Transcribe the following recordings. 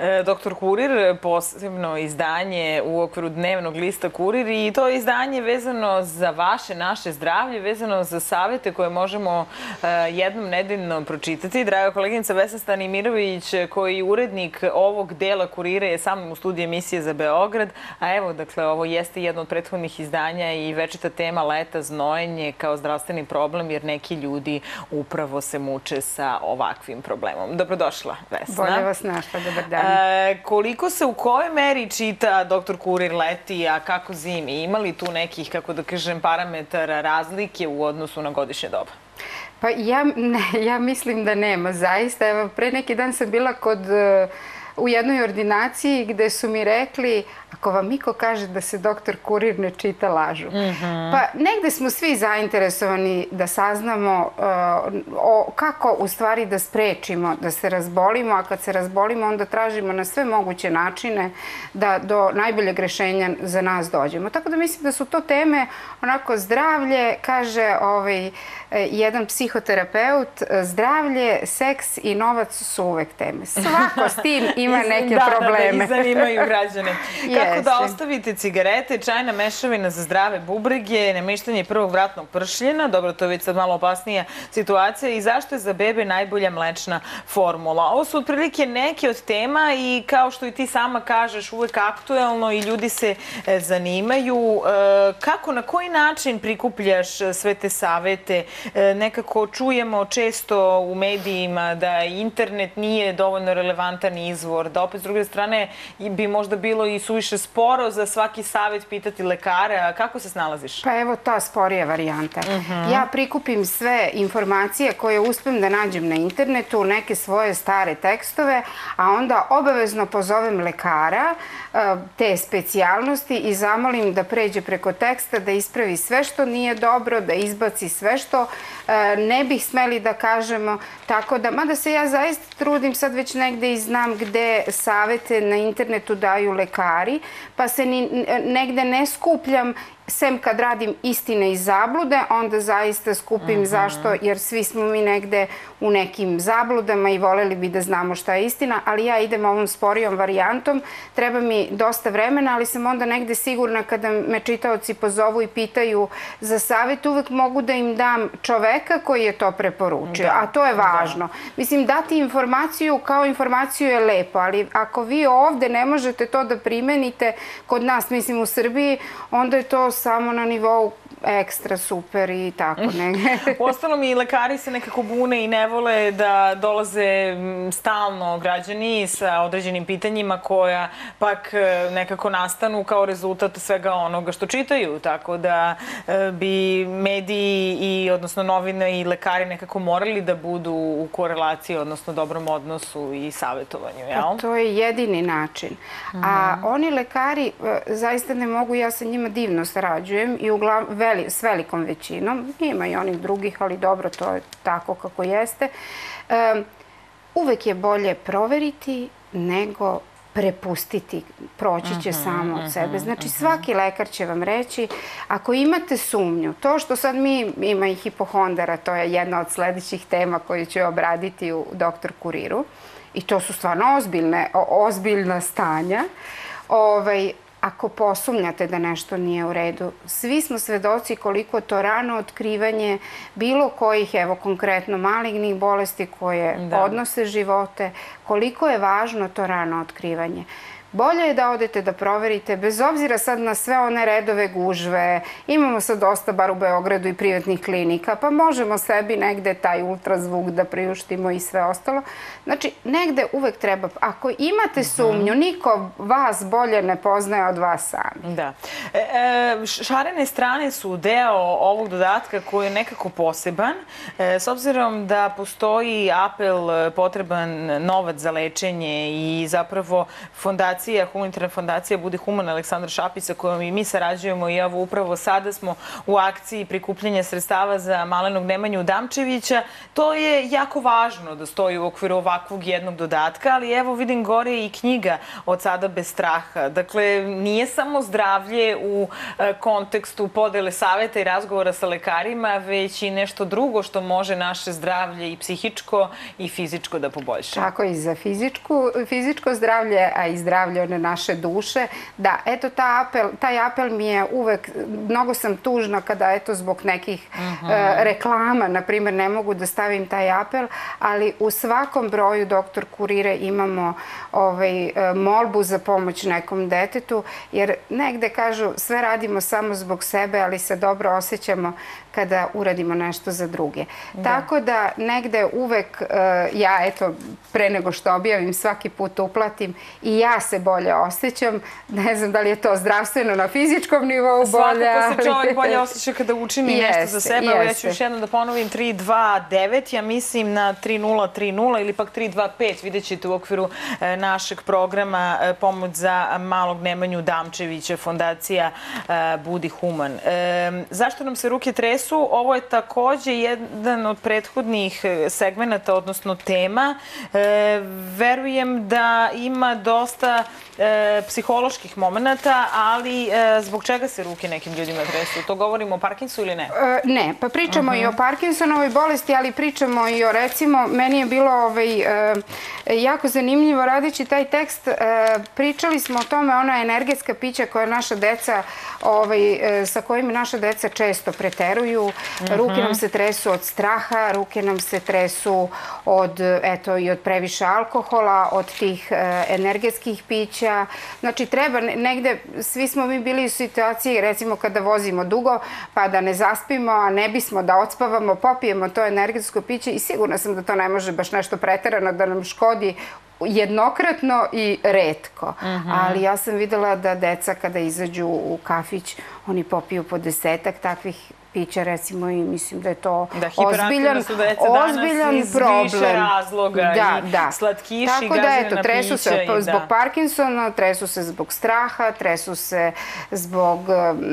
E, Doktor Kurir, posebno izdanje u okviru dnevnog lista Kurir i to je izdanje vezano za vaše, naše zdravlje, vezano za savete koje možemo e, jednom nedeljno pročitati. Draga koleginica Vesna Stanimirović, koji je urednik ovog dela Kurira, je samim u studiju emisije za Beograd. A evo, dakle, ovo jeste jedno od prethodnih izdanja i večita tema leta, znojenje kao zdravstveni problem, jer neki ljudi upravo se muče sa ovakvim problemom. Dobrodošla, Vesna. Bolje vas našla, dobar dan. E, koliko se u kojoj meri čita doktor Kurir leti, a kako zimi? Ima li tu nekih, kako da kažem, parametara razlike u odnosu na godišnje doba? Pa ja, ne, ja mislim da nema, zaista. Evo, pre neki dan sam bila kod uh, u jednoj ordinaciji gde su mi rekli ako vam Miko kaže da se doktor Kurir ne čita lažu. Mm -hmm. Pa negde smo svi zainteresovani da saznamo uh, o, kako u stvari da sprečimo da se razbolimo, a kad se razbolimo onda tražimo na sve moguće načine da do najboljeg rešenja za nas dođemo. Tako da mislim da su to teme onako zdravlje, kaže ovaj, jedan psihoterapeut, zdravlje, seks i novac su uvek teme. Svako s tim ima neke da, probleme. Da, da, da, zanimaju građane. Kako da ostavite cigarete, čajna mešavina za zdrave bubrege, nemištanje prvog vratnog pršljena, dobro, to je već sad malo opasnija situacija, i zašto je za bebe najbolja mlečna formula? Ovo su otprilike neke od tema i kao što i ti sama kažeš, uvek aktuelno i ljudi se e, zanimaju. E, kako, na koji način prikupljaš e, sve te savete? Nekako čujemo često u medijima da internet nije dovoljno relevantan izvor, da opet s druge strane bi možda bilo i suviše sporo za svaki savet pitati lekara. Kako se snalaziš? Pa evo ta sporija varijanta. Uh mhm. -huh. Ja prikupim sve informacije koje uspem da nađem na internetu, neke svoje stare tekstove, a onda obavezno pozovem lekara e, te specijalnosti i zamolim da pređe preko teksta, da ispravi sve što nije dobro, da izbaci sve što e, ne bih smeli da kažemo. Tako da, mada se ja zaista trudim, sad već negde i znam gde savete na internetu daju lekari, pa se ni, negde ne skupljam sem kad radim istine i zablude, onda zaista skupim mm -hmm. zašto, jer svi smo mi negde u nekim zabludama i voleli bi da znamo šta je istina, ali ja idem ovom sporijom varijantom, treba mi dosta vremena, ali sam onda negde sigurna kada me čitaoci pozovu i pitaju za savjet, uvek mogu da im dam čoveka koji je to preporučio, da. a to je da. važno. Da. Mislim, dati informaciju kao informaciju je lepo, ali ako vi ovde ne možete to da primenite kod nas, mislim u Srbiji, onda je to samo na nivou ekstra super i tako ne. Ostalom i lekari se nekako bune i ne vole da dolaze stalno građani sa određenim pitanjima koja pak e, nekako nastanu kao rezultat svega onoga što čitaju. Tako da e, bi mediji i odnosno novine i lekari nekako morali da budu u korelaciji, odnosno dobrom odnosu i savjetovanju, jel? Pa to je jedini način. A mhm. oni lekari e, zaista ne mogu, ja sa njima divno sarađujem i uglavnom veli, s velikom većinom, ima i onih drugih, ali dobro, to je tako kako jeste. Um, uvek je bolje proveriti nego prepustiti, proći će uh -huh, samo od sebe. Znači, svaki lekar će vam reći, ako imate sumnju, to što sad mi ima i hipohondara, to je jedna od sledećih tema koju ću obraditi u doktor Kuriru, i to su stvarno ozbiljne, ozbiljna stanja, ovaj, ako posumnjate da nešto nije u redu. Svi smo svedoci koliko to rano otkrivanje bilo kojih, evo konkretno malignih bolesti koje da. odnose živote, koliko je važno to rano otkrivanje. Bolje je da odete da proverite, bez obzira sad na sve one redove gužve, imamo sad dosta, bar u Beogradu, i privatnih klinika, pa možemo sebi negde taj ultrazvuk da priuštimo i sve ostalo. Znači, negde uvek treba, ako imate sumnju, niko vas bolje ne poznaje od vas sami. Da. E, e, šarene strane su deo ovog dodatka koji je nekako poseban, e, s obzirom da postoji apel potreban novac za lečenje i zapravo fondacija fondacija, humanitarna fondacija Budi Human Aleksandar Šapić sa kojom i mi sarađujemo i evo upravo sada smo u akciji prikupljanja sredstava za malenog Nemanju Damčevića. To je jako važno da stoji u okviru ovakvog jednog dodatka, ali evo vidim gore i knjiga od sada bez straha. Dakle, nije samo zdravlje u e, kontekstu podele saveta i razgovora sa lekarima, već i nešto drugo što može naše zdravlje i psihičko i fizičko da poboljša. Tako i za fizičku, fizičko zdravlje, a i zdravlje one naše duše. Da, eto, ta apel, taj apel mi je uvek, mnogo sam tužna kada, eto, zbog nekih uh -huh. e, reklama, na primjer, ne mogu da stavim taj apel, ali u svakom broju doktor kurire imamo ovaj, e, molbu za pomoć nekom detetu, jer negde kažu sve radimo samo zbog sebe, ali se dobro osjećamo kada uradimo nešto za druge. Da. Tako da negde uvek uh, ja, eto, pre nego što objavim, svaki put uplatim i ja se bolje osjećam. Ne znam da li je to zdravstveno na fizičkom nivou bolje. Svakako se čovjek bolje osjeća kada učini jeste, nešto za sebe. Ja ću još jednom da ponovim 329, ja mislim na 3030 ili pak 325, vidjet ćete u okviru e, našeg programa e, pomoć za malog Nemanju Damčevića, fondacija e, Budi Human. E, zašto nam se ruke tresu? Stresu. Ovo je takođe jedan od prethodnih e, segmenta, odnosno tema. E, verujem da ima dosta e, psiholoških momenta, ali e, zbog čega se ruke nekim ljudima tresu? To govorimo o Parkinsu ili ne? E, ne, pa pričamo uh -huh. i o. Parkinsonovoj bolesti, ali pričamo i o recimo, meni je bilo ovaj, e, jako zanimljivo radići taj tekst. E, pričali smo o tome, ona energetska pića koja naša deca, ovaj, e, sa kojim naša deca često preteruju. Uh -huh. Ruke nam se tresu od straha, ruke nam se tresu od, eto, i od previše alkohola, od tih e, energetskih pića. Znači, treba negde, svi smo mi bili u situaciji, recimo kada vozimo dugo, pa da ne zaspimo, a ne bismo da odspavamo, popijemo to energetsko piće i sigurna sam da to ne može baš nešto preterano da nam škodi jednokratno i redko. Uh mhm. -huh. Ali ja sam videla da deca kada izađu u kafić, oni popiju po desetak takvih pića recimo i mislim da je to da, ozbiljan, su deca ozbiljan iz problem. više razloga da, i da. slatkiši, Tako da, eto, tresu se i, zbog da. Parkinsona, tresu se zbog straha, tresu se zbog, um,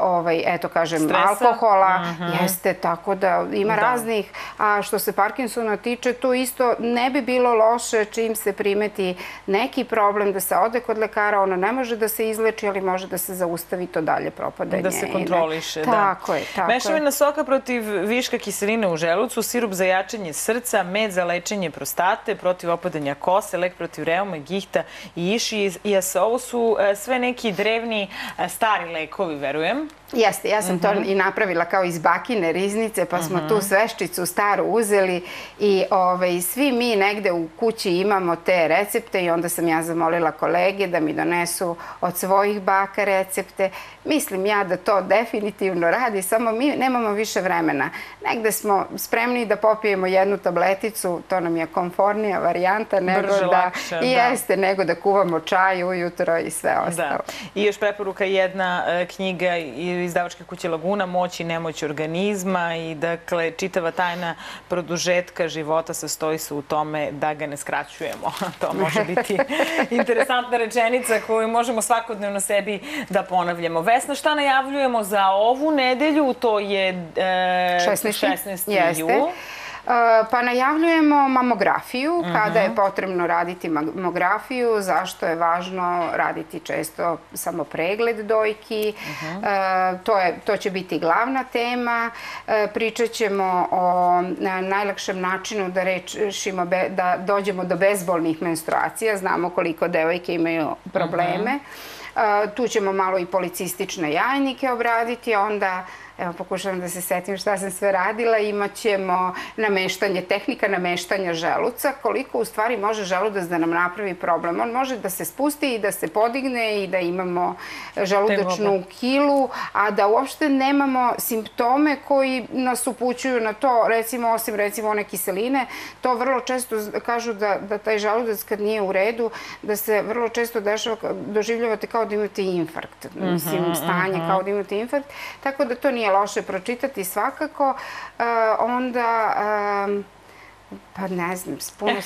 ovaj, eto kažem, Stresa. alkohola. Mm -hmm. Jeste, tako da ima da. raznih. A što se Parkinsona tiče, to isto ne bi bilo loše čim se primeti neki problem da se ode kod lekara, ono ne može da se izleči, ali može da se zaustavi to dalje propadanje. Da se kontroliše, da. Tako je, Tako Mešavina je. soka protiv viška kiseline u želucu, sirup za jačanje srca, med za lečenje prostate, protiv opadanja kose, lek protiv reuma, gihta i iši i Ovo su e, sve neki drevni e, stari lekovi, verujem. Jeste, ja sam to mhm. i napravila kao iz bakine riznice, pa smo tu mhm. sveščicu staru uzeli i ovaj, svi mi negde u kući imamo te recepte i onda sam ja zamolila kolege da mi donesu od svojih baka recepte. Mislim ja da to definitivno radi, samo mi nemamo više vremena. Negde smo spremni da popijemo jednu tableticu, to nam je komfornija varijanta nego Brže, da, lakše, da. jeste, nego da kuvamo čaj ujutro i sve da. ostalo. Da. I još preporuka jedna e, knjiga i izdavačke kuće Laguna, moć i nemoć organizma i dakle čitava tajna produžetka života sastoji se u tome da ga ne skraćujemo. to može biti interesantna rečenica koju možemo svakodnevno sebi da ponavljamo. Vesna, šta najavljujemo za ovu nedelju? To je e, 16. 16. Jeste. jul. Pa najavljujemo mamografiju, kada je mhm. potrebno raditi mamografiju, zašto je važno raditi često samo pregled dojki. Mhm. To, je, to će biti glavna tema. Pričat ćemo o najlakšem načinu da rečimo, da dođemo do bezbolnih menstruacija. Znamo koliko devojke imaju probleme. Mhm. Tu ćemo malo i policistične jajnike obraditi, onda Evo, pokušavam da se setim šta sam sve radila. Imaćemo nameštanje, tehnika nameštanja želuca, koliko u stvari može želudac da nam napravi problem. On može da se spusti i da se podigne i da imamo želudačnu kilu, a da uopšte nemamo simptome koji nas upućuju na to, recimo, osim recimo one kiseline, to vrlo često kažu da, da taj želudac kad nije u redu, da se vrlo često dešava, doživljavate kao da imate infarkt, mislim, mhm, stanje mhm. kao da imate infarkt, tako da to nije loše pročitati svakako, e, onda Pa ne znam, s puno.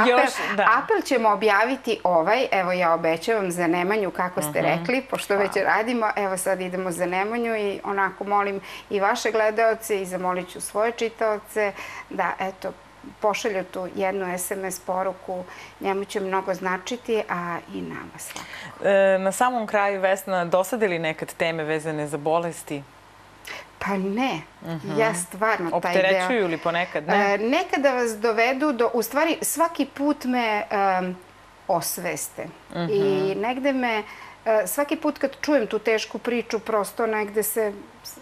Apel, Još, da. apel ćemo objaviti ovaj, evo ja obećavam za Nemanju, kako ste rekli, pošto već radimo, evo sad idemo za Nemanju i onako molim i vaše gledaoce i zamolit ću svoje čitaoce da, eto, pošalju tu jednu SMS poruku, njemu će mnogo značiti, a i nama svakako. E, na samom kraju, Vesna, dosade li nekad teme vezane za bolesti? Pa ne, ja stvarno taj deo... Opterećuju li ponekad? Ne? E, nekada vas dovedu do, u stvari svaki put me osveste i negde me, e, svaki put kad čujem tu tešku priču, prosto negde se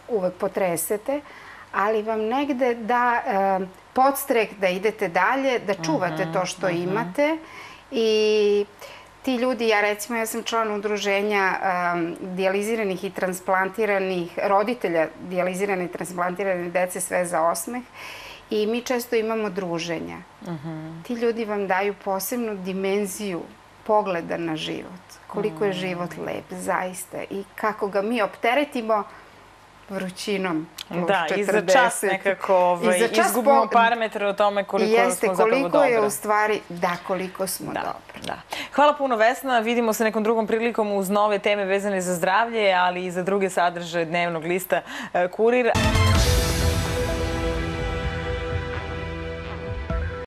uvek potresete, ali vam negde da podstrek da idete dalje, da čuvate to što imate i ti ljudi, ja recimo, ja sam član udruženja um, dijaliziranih i transplantiranih roditelja dijalizirane i transplantirane dece sve za osmeh i mi često imamo druženja. Ti ljudi vam daju posebnu dimenziju pogleda na život. Koliko je život lep, zaista. I kako ga mi opteretimo vrućinom Da, i za 40. čas nekako ovaj, I za čas izgubimo po- parametre o tome koliko Jeste, smo zapravo koliko je u stvari, da, koliko smo Da, dobri. da. Hvala puno Vesna, vidimo se nekom drugom prilikom uz nove teme vezane za zdravlje, ali i za druge sadržaje dnevnog lista e, Kurir.